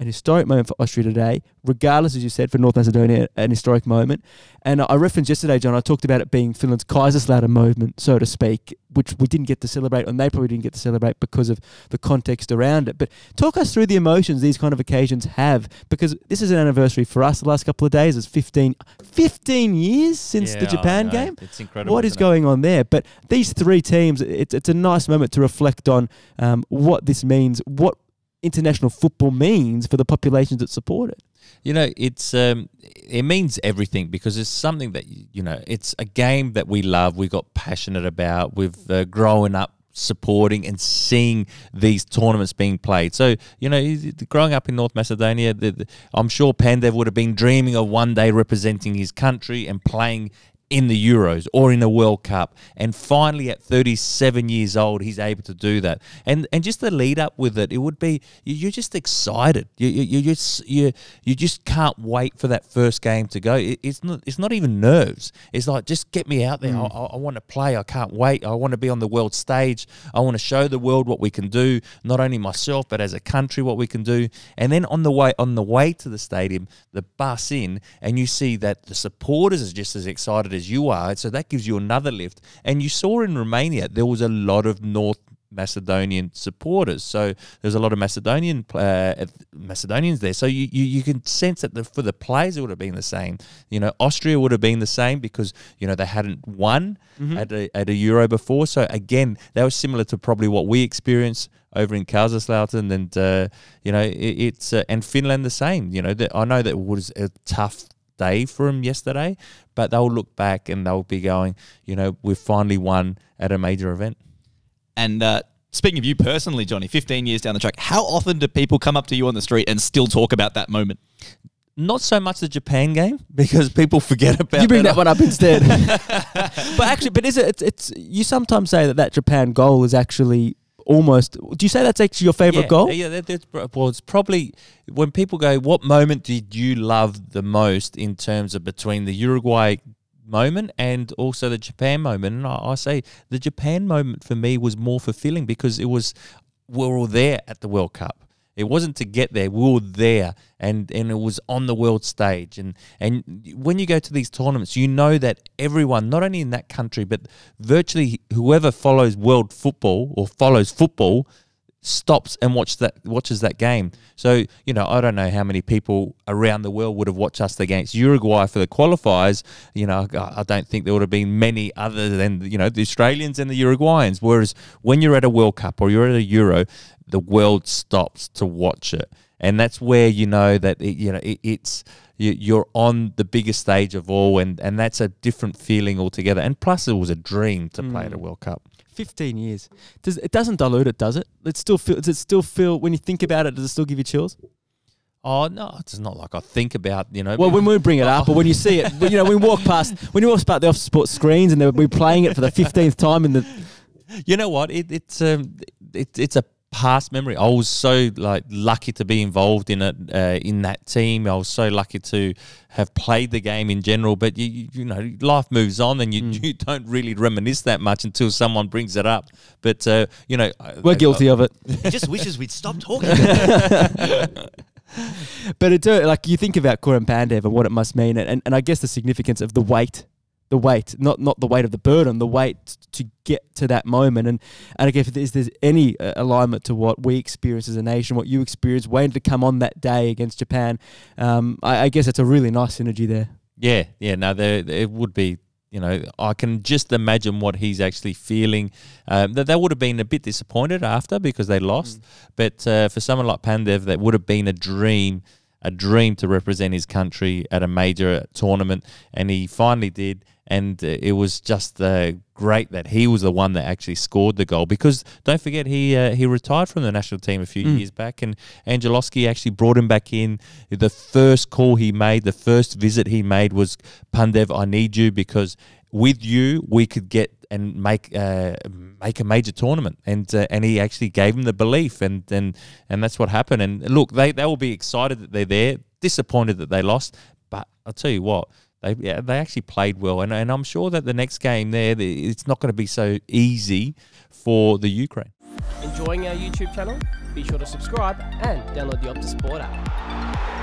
an historic moment for Austria today, regardless, as you said, for North Macedonia, an historic moment. And I referenced yesterday, John, I talked about it being Finland's Kaiserslautern moment, so to speak, which we didn't get to celebrate, and they probably didn't get to celebrate because of the context around it. But talk us through the emotions these kind of occasions have, because this is an anniversary for us. The last couple of days is 15, 15 years since Yeah, the Japan game. It's incredible. What is isn't it? going on there? But these three teams, it's, it's a nice moment to reflect on um, what this means, what international football means for the populations that support it. You know, it's um, it means everything because it's something that you know. It's a game that we love. We got passionate about. We've uh, grown up supporting and seeing these tournaments being played. So you know, growing up in North Macedonia, the, the, I'm sure Pandev would have been dreaming of one day representing his country and playing in the Euros or in a World Cup. And finally, at 37 years old, he's able to do that. And and just the lead up with it, it would be you- you're just excited. You you, you just you you just can't wait for that first game to go. It, it's not it's not even nerves. It's like just get me out there. Mm. I, I, I want to play. I can't wait. I want to be on the world stage. I want to show the world what we can do. Not only myself, but as a country, what we can do. And then on the way on the way to the stadium, the bus in, and you see that the supporters are just as excited as you are. So that gives you another lift. And you saw in Romania there was a lot of North Macedonian supporters. So there's a lot of Macedonian uh, Macedonians there. So you, you, you can sense that the, for the players it would have been the same. You know, Austria would have been the same because you know they hadn't won at a at a Euro before. So again, that was similar to probably what we experienced over in Kaiserslautern, and uh, you know it, it's uh, and Finland the same. You know, that I know that was a tough day for them yesterday, but they'll look back and they'll be going, you know, we've finally won at a major event. And uh, speaking of you personally, Johnny, 15 years down the track, how often do people come up to you on the street and still talk about that moment? Not so much the Japan game because people forget about you bring that that one up instead. but actually, but is it? It's, it's you sometimes say that that Japan goal is actually almost. Do you say that's actually your favorite yeah, goal? Yeah, that, that's well, it's probably when people go, "What moment did you love the most?" In terms of between the Uruguay moment and also the Japan moment, and I, I say the Japan moment for me was more fulfilling because it was we're all there at the World Cup. It wasn't to get there; we were there, and and it was on the world stage. And and when you go to these tournaments, you know that everyone, not only in that country, but virtually whoever follows world football or follows football, stops and watch that watches that game. So you know, I don't know how many people around the world would have watched us against Uruguay for the qualifiers. You know, I I don't think there would have been many other than you know the Australians and the Uruguayans. Whereas when you're at a World Cup or you're at a Euro, the world stops to watch it, and that's where you know that it, you know it, it's you- you're on the biggest stage of all, and and that's a different feeling altogether. And plus, it was a dream to play at a World Cup. Fifteen years. Does it doesn't dilute it, does it? It still feel. Does it still feel when you think about it? Does it still give you chills? Oh no, it's not like I think about you know. Well, when we bring it up, or when you see it, you know, when we walk past, when you walk past the off sports screens, and they're, we're playing it for the fifteenth time in the. you know what? It, it's um, it, it's a past memory. I was so like lucky to be involved in it uh, in that team. I was so lucky to have played the game in general. But you you, you know, life moves on, and you, you don't really reminisce that much until someone brings it up. But uh, you know, We're I- guilty of it. He just wishes we'd stop talking. But it's uh, like you think about Goran Pandev and what it must mean, and, and I guess the significance of the weight, the weight, not not the weight of the burden, the weight to get to that moment. And and I guess if there's, there's any uh, alignment to what we experience as a nation, what you experience, waiting to come on that day against Japan, um, I, I guess it's a really nice synergy there. Yeah, yeah. No, there it would be. You know, I can just imagine what he's actually feeling. Um, that they would have been a bit disappointed after because they lost. But uh, for someone like Pandev, that would have been a dream, a dream to represent his country at a major tournament, and he finally did. And uh, it was just uh, great that he was the one that actually scored the goal. Because don't forget, he uh, he retired from the national team a few years back, and Angelovski actually brought him back in. The first call he made, the first visit he made was Pandev, I need you because with you we could get and make uh, make a major tournament, and uh, and he actually gave him the belief, and and and that's what happened. And look, they they will be excited that they're there, disappointed that they lost, but I'll tell you what. They, yeah, they actually played well, and, and I'm sure that the next game there, it's not going to be so easy for the Ukraine. Enjoying our YouTube channel? Be sure to subscribe and download the Optus Sport app.